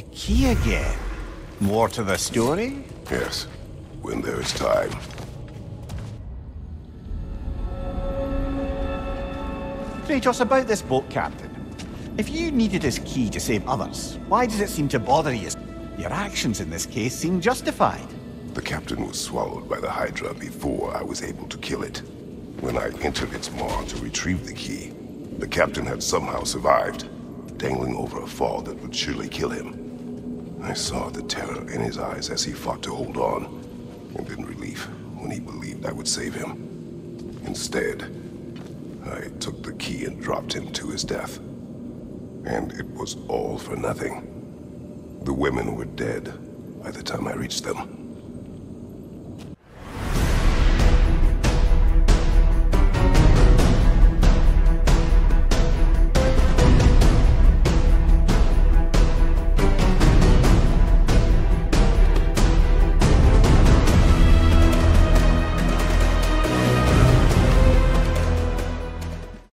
key again. More to the story? Yes, when there is time. Kratos, about this boat captain. If you needed his key to save others, why does it seem to bother you? Your actions in this case seem justified. The captain was swallowed by the Hydra before I was able to kill it. When I entered its maw to retrieve the key, the captain had somehow survived, dangling over a fall that would surely kill him. I saw the terror in his eyes as he fought to hold on, and in relief when he believed I would save him. Instead, I took the key and dropped him to his death. And it was all for nothing. The women were dead by the time I reached them.